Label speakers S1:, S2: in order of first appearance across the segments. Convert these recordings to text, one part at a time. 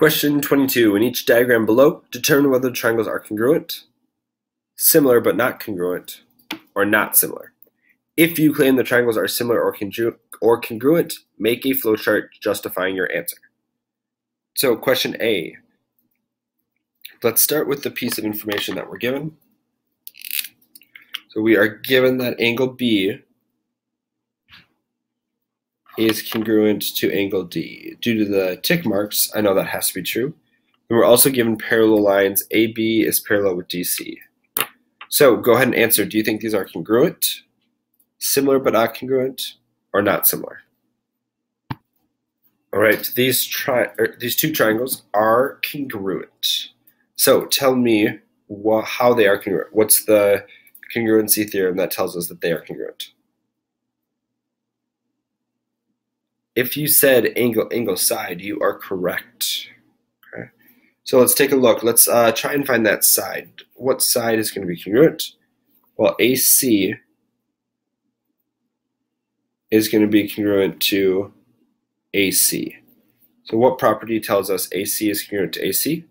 S1: Question 22. In each diagram below, determine whether the triangles are congruent, similar but not congruent, or not similar. If you claim the triangles are similar or, congru or congruent, make a flowchart justifying your answer. So question A. Let's start with the piece of information that we're given. So we are given that angle B is congruent to angle D. Due to the tick marks, I know that has to be true. And we're also given parallel lines. AB is parallel with DC. So go ahead and answer. Do you think these are congruent, similar but not congruent, or not similar? All right, these tri er, these two triangles are congruent. So tell me how they are congruent. What's the congruency theorem that tells us that they are congruent? If you said angle, angle, side, you are correct. Okay. So let's take a look. Let's uh, try and find that side. What side is going to be congruent? Well, AC is going to be congruent to AC. So what property tells us AC is congruent to AC?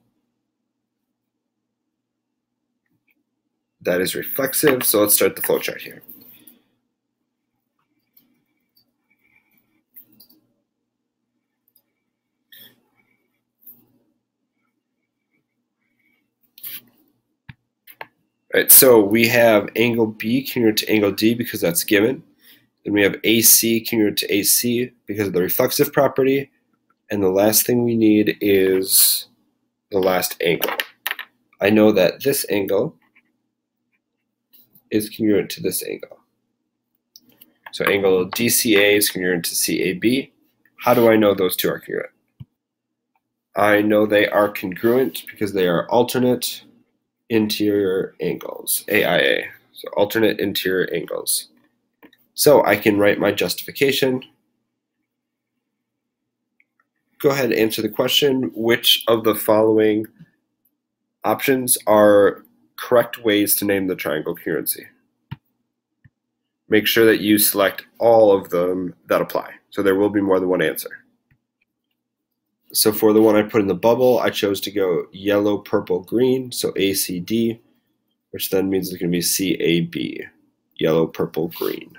S1: That is reflexive. So let's start the flowchart here. Right, so we have angle B congruent to angle D because that's given. Then we have AC congruent to AC because of the reflexive property. And the last thing we need is the last angle. I know that this angle is congruent to this angle. So angle DCA is congruent to CAB. How do I know those two are congruent? I know they are congruent because they are alternate interior angles, AIA, so alternate interior angles. So I can write my justification. Go ahead and answer the question, which of the following options are correct ways to name the triangle congruency? Make sure that you select all of them that apply. So there will be more than one answer. So for the one I put in the bubble, I chose to go yellow, purple, green, so ACD, which then means it's going to be CAB, yellow, purple, green.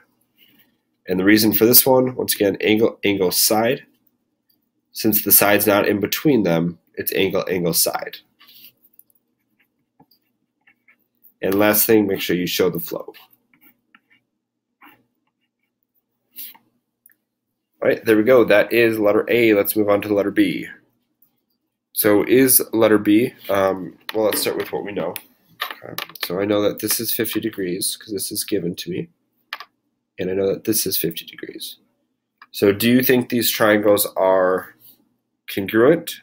S1: And the reason for this one, once again, angle, angle, side. Since the side's not in between them, it's angle, angle, side. And last thing, make sure you show the flow. All right, there we go. That is letter A. Let's move on to letter B. So is letter B, um, well, let's start with what we know. Okay. So I know that this is 50 degrees because this is given to me. And I know that this is 50 degrees. So do you think these triangles are congruent,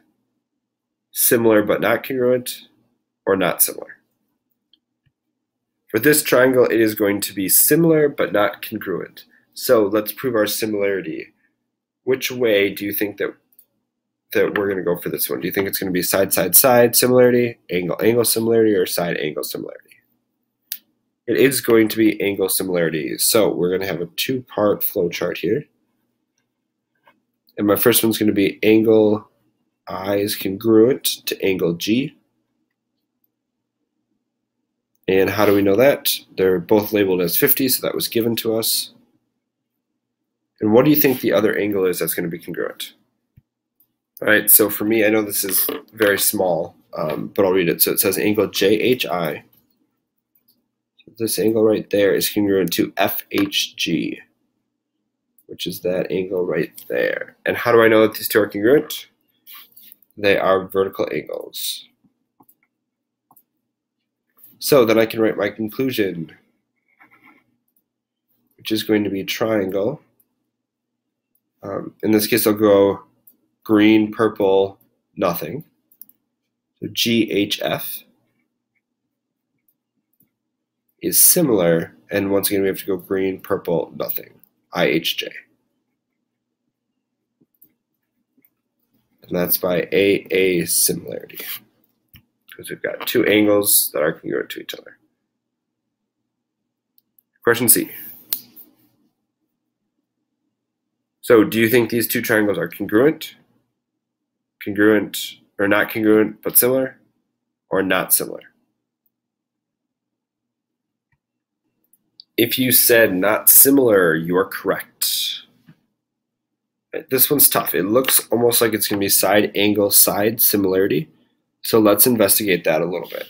S1: similar but not congruent, or not similar? For this triangle, it is going to be similar but not congruent. So let's prove our similarity which way do you think that that we're going to go for this one? Do you think it's going to be side side side similarity, angle angle similarity, or side angle similarity? It is going to be angle similarity. So we're going to have a two part flow chart here. And my first one's going to be angle I is congruent to angle G. And how do we know that? They're both labeled as 50, so that was given to us. And what do you think the other angle is that's going to be congruent? All right, so for me, I know this is very small, um, but I'll read it. So it says angle JHI. So this angle right there is congruent to FHG, which is that angle right there. And how do I know that these two are congruent? They are vertical angles. So then I can write my conclusion, which is going to be triangle um, in this case, I'll go green, purple, nothing. So GHF is similar, and once again, we have to go green, purple, nothing. IHJ. And that's by AA similarity. Because we've got two angles that are congruent to each other. Question C. So do you think these two triangles are congruent, congruent, or not congruent but similar, or not similar. If you said not similar, you're correct. This one's tough. It looks almost like it's going to be side angle side similarity. So let's investigate that a little bit.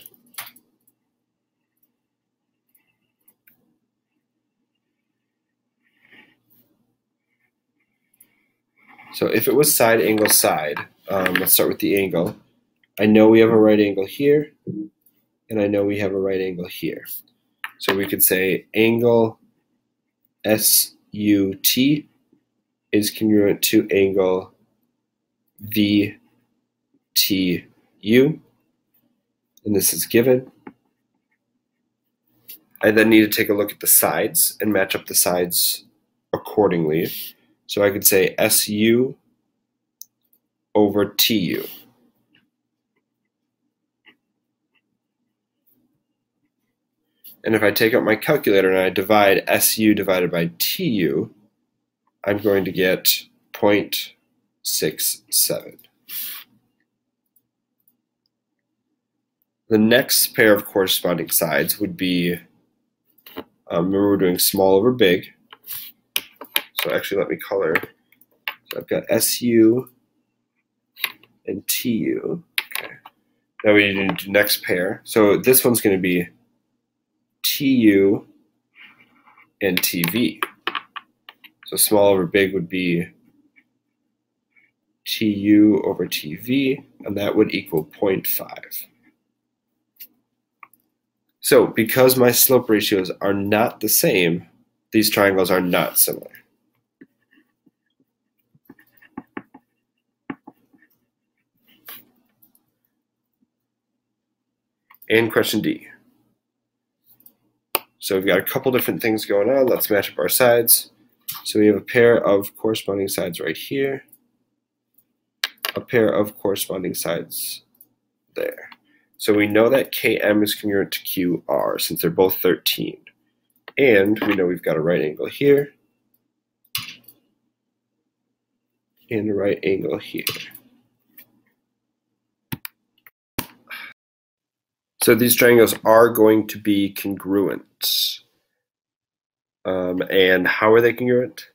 S1: So if it was side angle side, um, let's start with the angle. I know we have a right angle here, and I know we have a right angle here. So we could say angle SUT is congruent to angle VTU, and this is given. I then need to take a look at the sides and match up the sides accordingly. So I could say SU over TU. And if I take out my calculator and I divide SU divided by TU, I'm going to get 0.67. The next pair of corresponding sides would be, um, remember we're doing small over big, actually let me color. So I've got SU and TU. Okay. Now we need to do next pair. So this one's going to be TU and TV. So small over big would be TU over TV, and that would equal 0.5. So because my slope ratios are not the same, these triangles are not similar. And question D. So we've got a couple different things going on. Let's match up our sides. So we have a pair of corresponding sides right here, a pair of corresponding sides there. So we know that Km is congruent to QR since they're both 13. And we know we've got a right angle here and a right angle here. So these triangles are going to be congruent. Um, and how are they congruent?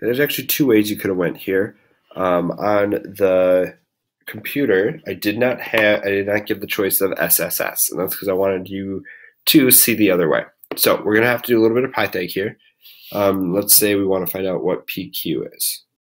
S1: There's actually two ways you could have went here. Um, on the computer, I did not have, I did not give the choice of SSS, and that's because I wanted you to see the other way. So we're gonna have to do a little bit of Pythag here. Um, let's say we want to find out what PQ is.